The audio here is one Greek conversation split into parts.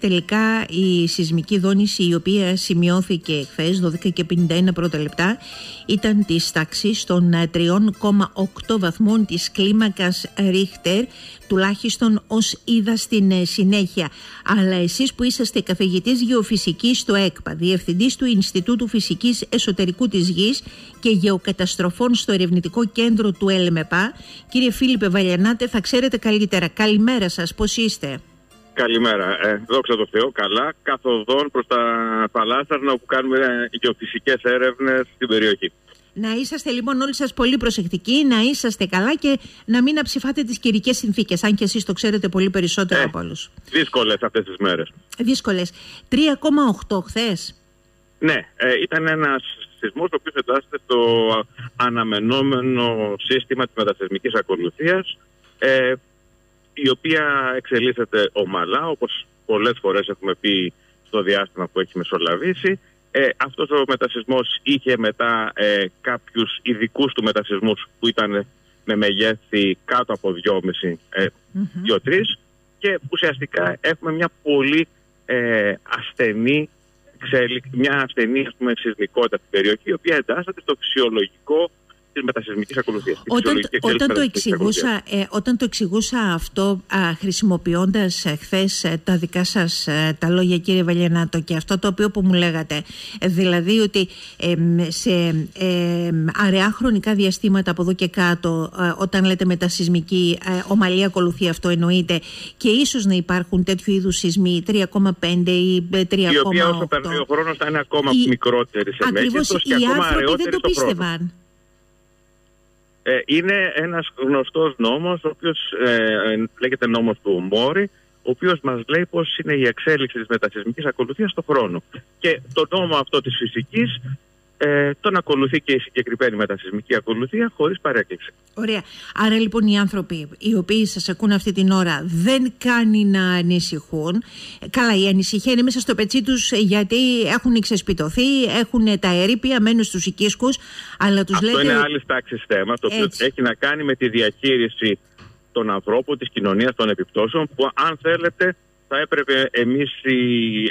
Τελικά η σεισμική δόνηση η οποία σημειώθηκε χθες 12 και 51 πρώτα λεπτά ήταν της τάξης των 3,8 βαθμών της κλίμακας Ρίχτερ τουλάχιστον ως είδα στην ε, συνέχεια. Αλλά εσείς που είσαστε καθηγητής γεωφυσικής στο ΕΚΠΑ, διευθυντής του Ινστιτούτου Φυσικής Εσωτερικού της Γης και Γεωκαταστροφών στο Ερευνητικό Κέντρο του ΕΛΜΕΠΑ, κύριε Φίλιππε Βαλιανάτε, θα ξέρετε καλύτερα. Καλημέρα σας, πώς είστε; Καλημέρα. Ε, δόξα τω Θεώ, καλά. Καθοδόν προς τα θαλάσσαρνα όπου κάνουμε γεωφυσικές έρευνες στην περιοχή. Να είσαστε λοιπόν όλοι σας πολύ προσεκτικοί, να είσαστε καλά και να μην αψηφάτε τις καιρικές συνθήκες, αν και εσείς το ξέρετε πολύ περισσότερο ε, από όλους. Δύσκολες αυτές τις μέρες. Δύσκολες. 3,8 χθες. Ναι, ε, ήταν ένας σεισμός ο οποίος εντάσσεται στο αναμενόμενο σύστημα της μεταθεσμικής ακολουθίας ε, η οποία εξελίσσεται ομαλά όπως πολλές φορές έχουμε πει στο διάστημα που έχει μεσολαβήσει. Ε, αυτός ο μετασυσμός είχε μετά ε, κάποιους ειδικούς του μετασυσμούς που ήταν με μεγέθη κάτω από 2,5 ε, 2-3 και ουσιαστικά έχουμε μια πολύ ε, ασθενή μια ασθενή ας πούμε, σεισμικότητα στην περιοχή η οποία εντάσσεται στο φυσιολογικό της μετασυσμική ακολουθίας. Όταν, όταν, το εξηγούσα, ε, όταν το εξηγούσα αυτό χρησιμοποιώντας ε, χθες ε, τα δικά σας ε, τα λόγια κύριε Βαλιανάτο και αυτό το οποίο που μου λέγατε δηλαδή ότι σε αραιά χρονικά διαστήματα από εδώ και κάτω όταν λέτε μετασυσμική ομαλή ακολουθεί αυτό εννοείται και ίσως να υπάρχουν τέτοιου είδους σεισμοί 3,5 ή 3,8 η οποία όσο περνάει ο χρόνος θα είναι ακόμα η... μικρότερη σε μέγεθος και ακόμα άνθρωποι δεν το πίστευαν. Ε, είναι ένας γνωστός νόμος, ο οποίος ε, λέγεται νόμος του Μόρι, ο οποίος μας λέει πώς είναι η εξέλιξη της μετασυσμικής ακολουθίας στον χρόνο. Και το νόμο αυτό της φυσικής ε, τον ακολουθεί και η συγκεκριμένη μετασυσμική ακολουθία χωρίς παρέκκληση. Ωραία. Άρα λοιπόν οι άνθρωποι οι οποίοι σας ακούν αυτή την ώρα δεν κάνει να ανησυχούν. Καλά, η ανησυχία είναι μέσα στο πετσί τους γιατί έχουν ξεσπιτωθεί, έχουν τα ερήπια, μένουν στους οικίσκους. Αλλά τους λέτε. Αυτό είναι άλλη τάξη θέμα, το οποίο έχει να κάνει με τη διαχείριση των ανθρώπων, της κοινωνίας, των επιπτώσεων, που αν θέλετε θα έπρεπε εμείς οι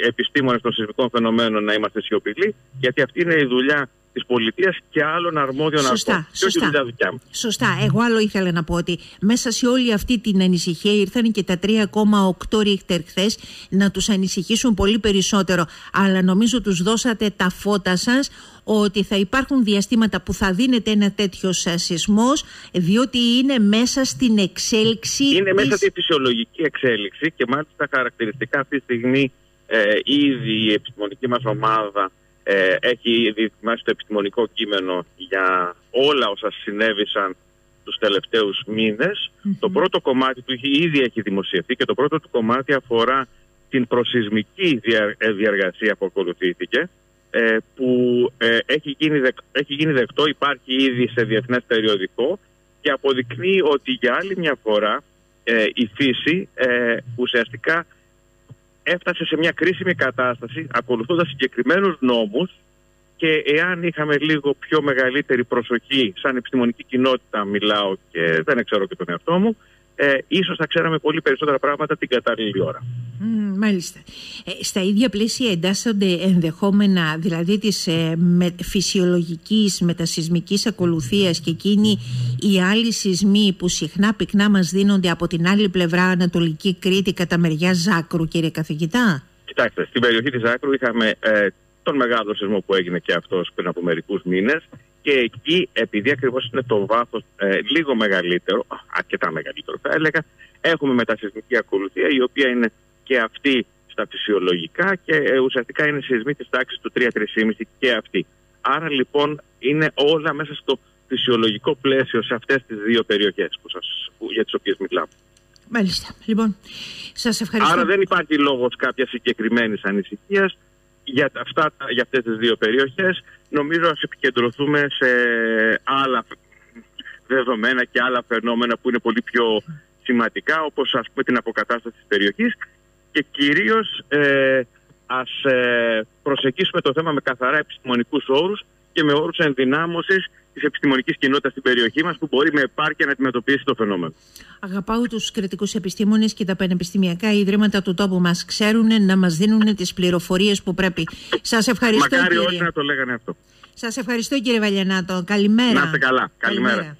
επιστήμονες των σεισμικών φαινομένων να είμαστε σιωπηλοί, γιατί αυτή είναι η δουλειά της πολιτείας και άλλων αρμόδιων σωστά, αρχών. Σωστά. Και όχι δουλειά μου. Σωστά. Εγώ άλλο ήθελα να πω ότι μέσα σε όλη αυτή την ανησυχία ήρθαν και τα 3,8 ρίχτερ χθες να τους ανησυχήσουν πολύ περισσότερο. Αλλά νομίζω τους δώσατε τα φώτα σας ότι θα υπάρχουν διαστήματα που θα δίνεται ένα τέτοιο σεισμό, διότι είναι μέσα στην εξέλιξη. Είναι μέσα στη φυσιολογική εξέλιξη και μάλιστα χαρακτηριστικά αυτή τη στιγμή ε, ήδη η επιστημονική μας ομάδα ε, έχει διετοιμάσει το επιστημονικό κείμενο για όλα όσα συνέβησαν τους τελευταίους Το πρώτο κομμάτι του ήδη έχει δημοσιευθεί και το πρώτο του κομμάτι αφορά την προσυσμική ε, διαργασία που ακολουθήθηκε ε, που ε, έχει, γίνει έχει γίνει δεκτό, υπάρχει ήδη σε διεθνές περιοδικό και αποδεικνύει ότι για άλλη μια φορά η φύση ουσιαστικά έφτασε σε μια κρίσιμη κατάσταση ακολουθώντας συγκεκριμένους νόμους και εάν είχαμε λίγο πιο μεγαλύτερη προσοχή σαν επιστημονική κοινότητα μιλάω και δεν ξέρω και τον εαυτό μου ε, ίσως θα ξέραμε πολύ περισσότερα πράγματα την κατάλληλη ώρα. Mm, μάλιστα. Ε, στα ίδια πλαίσια εντάσσονται ενδεχόμενα δηλαδή της ε, με, φυσιολογικής μετασυσμικής ακολουθίας και εκείνοι οι άλλοι σεισμοί που συχνά πυκνά μας δίνονται από την άλλη πλευρά Ανατολική Κρήτη κατά μεριά Ζάκρου κύριε καθηγητά; Κοιτάξτε, στην περιοχή της Ζάκρου είχαμε ε, τον μεγάλο σεισμό που έγινε και αυτός πριν από μερικούς μήνες και εκεί, επειδή ακριβώς είναι το βάθος ε, λίγο μεγαλύτερο, αρκετά μεγαλύτερο θα έλεγα, έχουμε μετασυσμική ακολουθία, η οποία είναι και αυτή στα φυσιολογικά και ε, ουσιαστικά είναι σεισμοί της τάξης του 3-3,5 και αυτή. Άρα λοιπόν είναι όλα μέσα στο φυσιολογικό πλαίσιο σε αυτές τις δύο περιοχές για τις οποίες μιλάμε. Μάλιστα. Λοιπόν, σας ευχαριστώ. Άρα δεν υπάρχει λόγος κάποιας συγκεκριμένης ανησυχίας για, αυτά, για αυτές τις δύο περιοχές. Νομίζω να επικεντρωθούμε σε άλλα δεδομένα και άλλα φαινόμενα που είναι πολύ πιο σημαντικά όπως ας πούμε την αποκατάσταση της περιοχής και κυρίως ε, ας ε, προσεγγίσουμε το θέμα με καθαρά επιστημονικούς όρους και με όρους ενδυνάμωσης της επιστημονικής κοινότητας στην περιοχή μας που μπορεί με επάρκεια να αντιμετωπίσει το φαινόμενο. Αγαπάω τους κριτικούς επιστήμονες και τα πανεπιστημιακά ιδρύματα του τόπου μας ξέρουν να μας δίνουν τις πληροφορίες που πρέπει. Σας ευχαριστώ. Μακάρι κύριε. όλοι να το λέγανε αυτό. Σας ευχαριστώ κύριε Βαλιανάτο. Καλημέρα. Να είστε καλά. Καλημέρα.